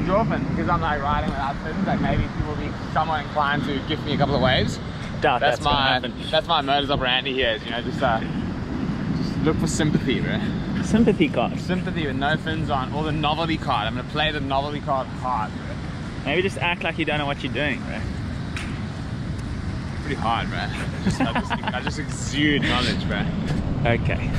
like, I think that'll take the edge off, and because I'm like riding without fins, like maybe people will be somewhat inclined to give me a couple of waves. Doubt That's, that's, my that's my modus operandi here. Is, you know, just uh, just look for sympathy, bro. Sympathy card. Sympathy with no fins on, or the novelty card. I'm gonna play the novelty card hard. Bro. Maybe just act like you don't know what you're doing, right? Pretty hard, bro. Just, I, just, I just exude knowledge, bro. Okay.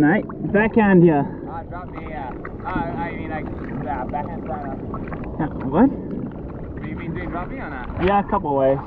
Nah, mate. Backhand here. I dropped the, uh, oh, I mean, like, the backhand side up. Uh, What? Have you been doing dropping or not? Yeah, a couple ways.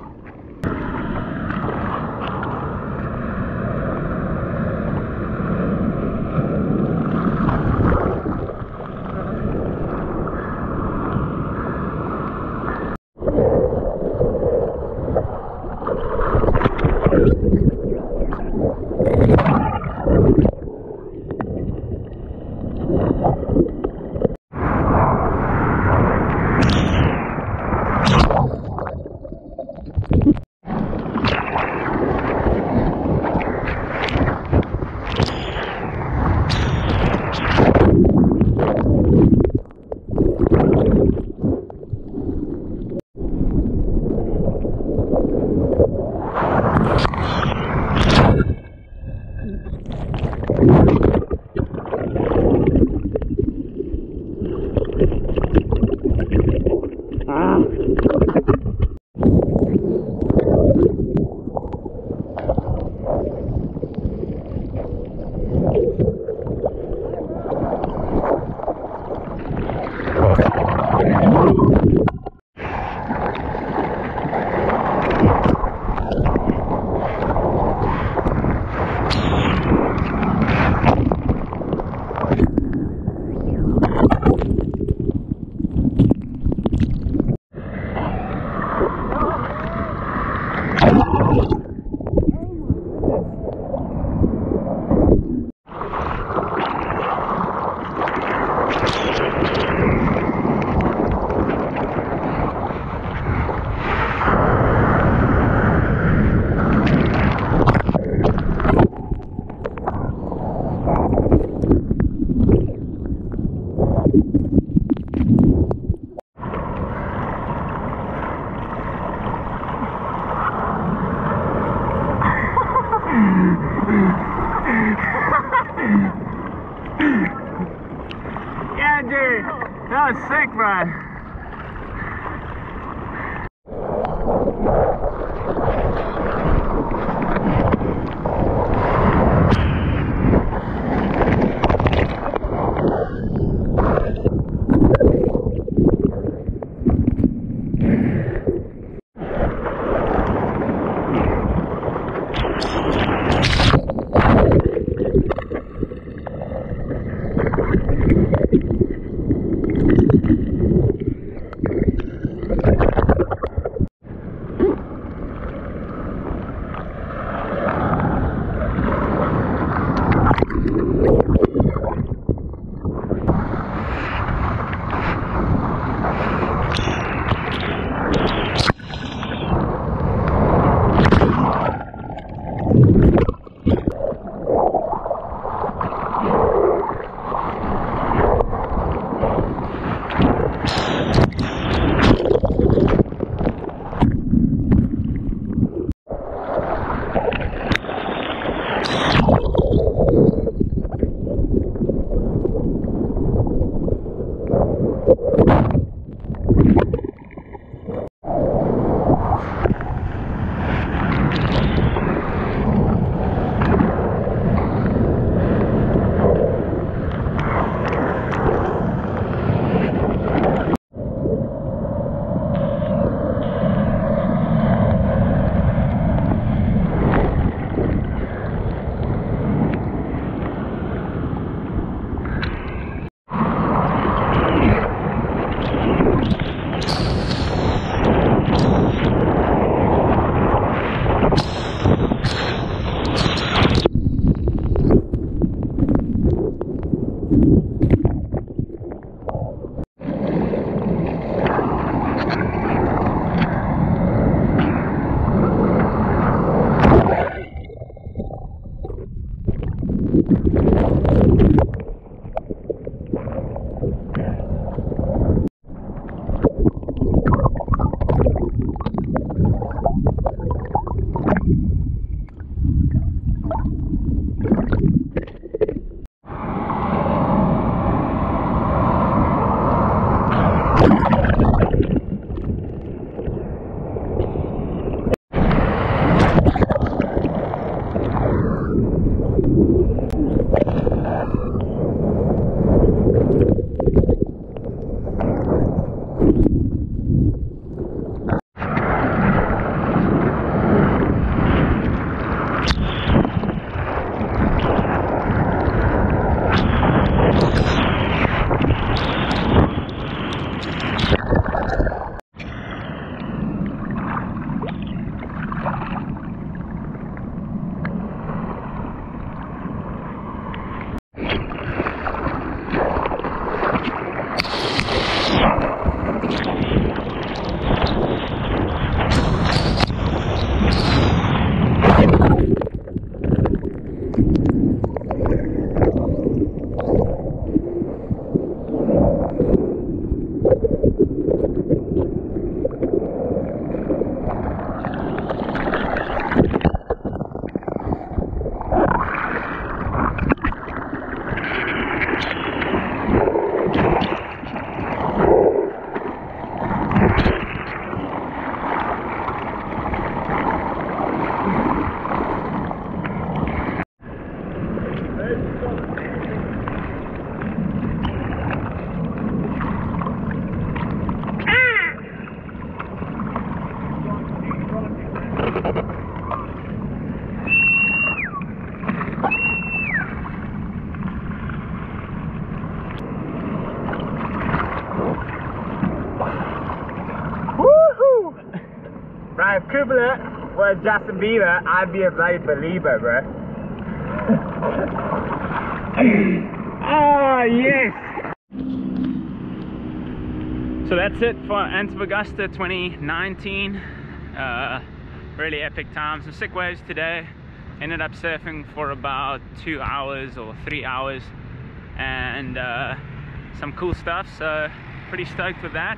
À was フフフ。Kubler was Justin Bieber, I'd be a bloody believer, bro. oh, yes! So that's it for Antofagasta 2019. Uh, really epic times. Some sick waves today. Ended up surfing for about two hours or three hours and uh, some cool stuff. So pretty stoked with that.